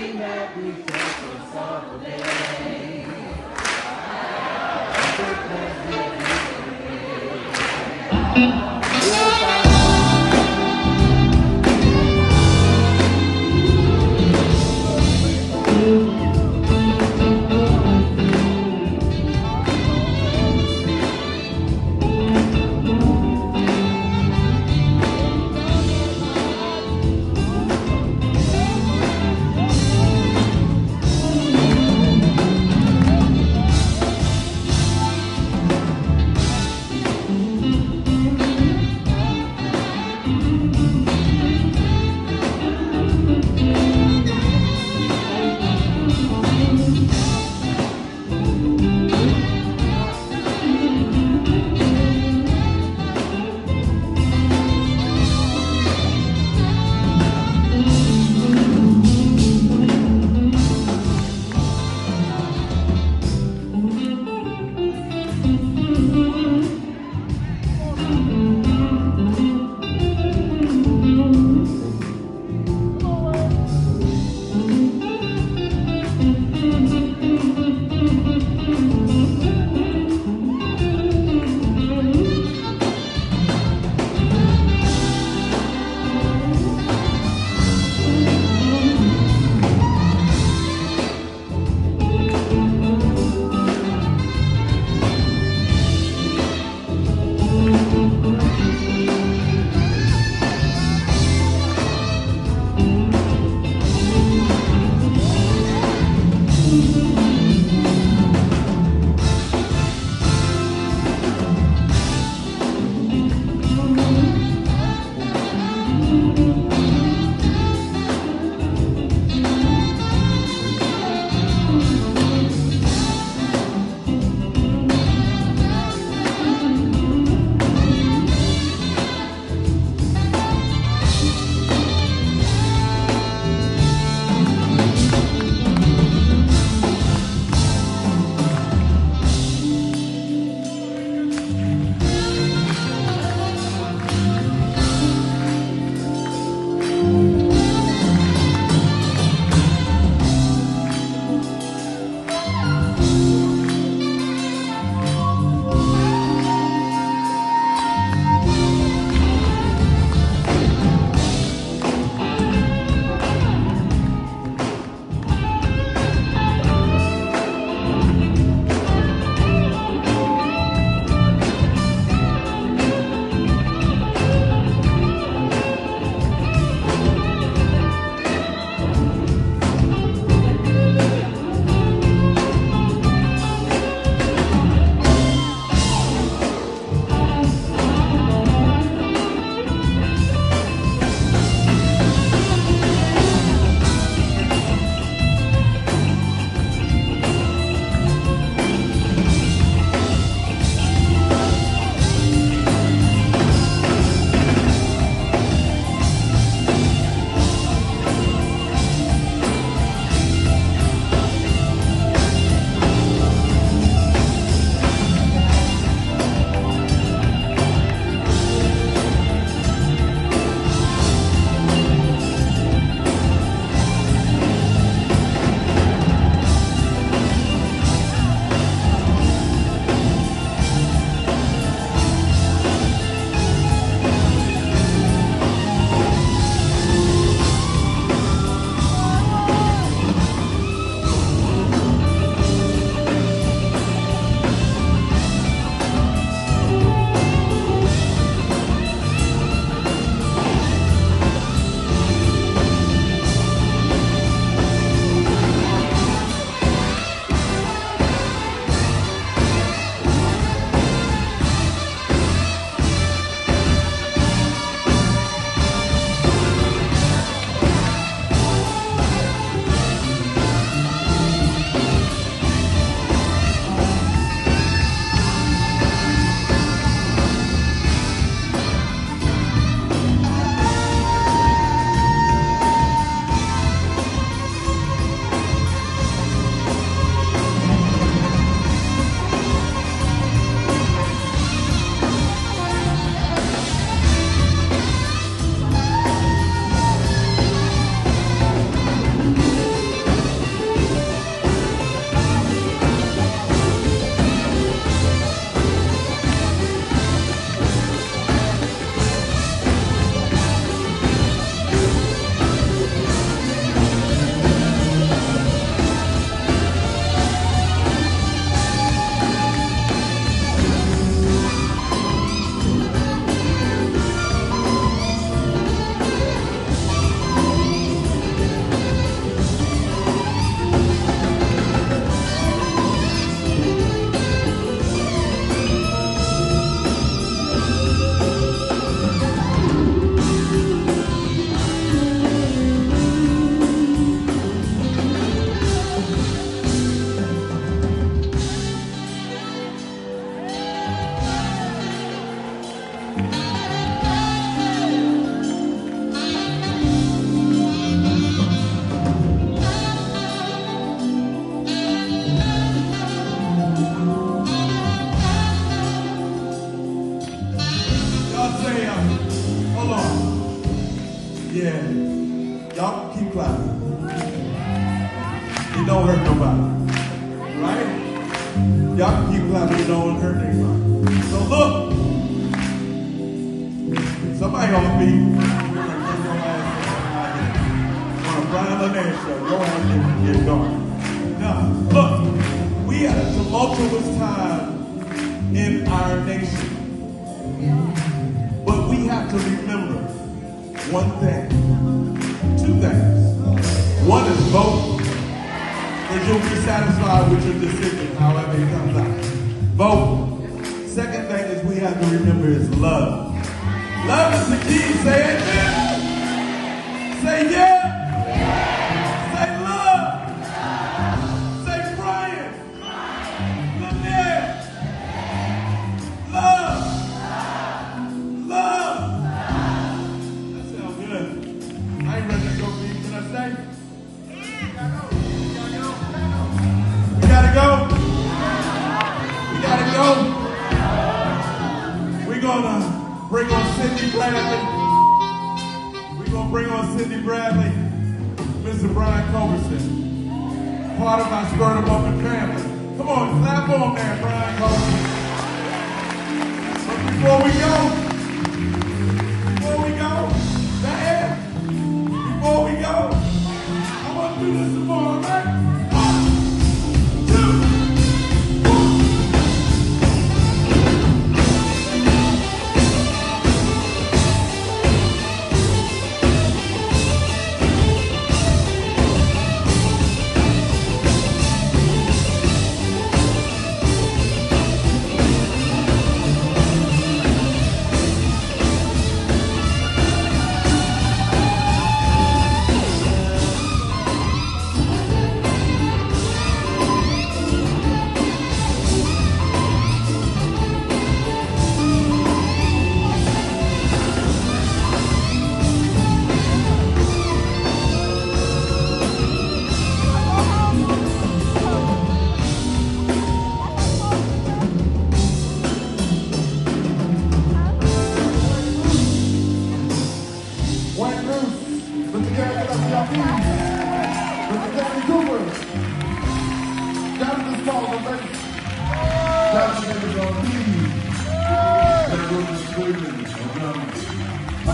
everything that we face is day. Y'all keep clapping. It don't hurt nobody. Right? Y'all can keep clapping. It don't hurt anybody. So look. Somebody gonna be on the nation. Lenair show. Your ass get gone. Now, look, we had a tumultuous time in our nation. But we have to remember one thing two things. One is vote, because you'll be satisfied with your decision, however it comes out. Vote. Second thing is we have to remember is love. Love is the key. Say it. Culberson, part of my 'em Up and family. Come on, clap on there, Brian Culberson. But before we go, before we go, Diane, before we go, I want to do this all right?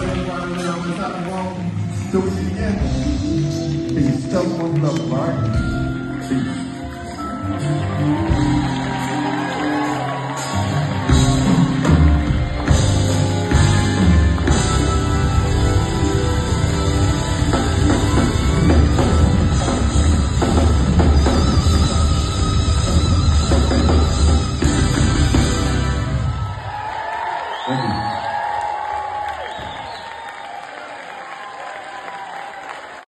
Name is Brian Leo,